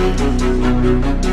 Música